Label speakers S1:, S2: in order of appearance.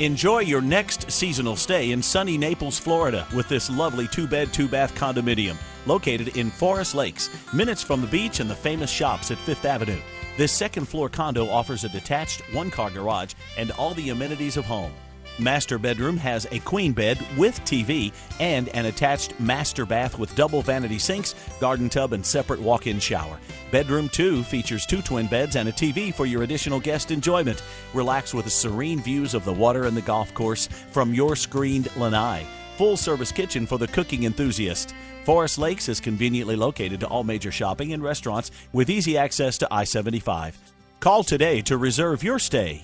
S1: Enjoy your next seasonal stay in sunny Naples, Florida with this lovely two bed, two bath condominium located in Forest Lakes, minutes from the beach and the famous shops at Fifth Avenue. This second floor condo offers a detached one car garage and all the amenities of home. Master bedroom has a queen bed with TV and an attached master bath with double vanity sinks, garden tub, and separate walk in shower. Bedroom 2 features two twin beds and a TV for your additional guest enjoyment. Relax with the serene views of the water and the golf course from your screened lanai. Full service kitchen for the cooking enthusiast. Forest Lakes is conveniently located to all major shopping and restaurants with easy access to I 75. Call today to reserve your stay.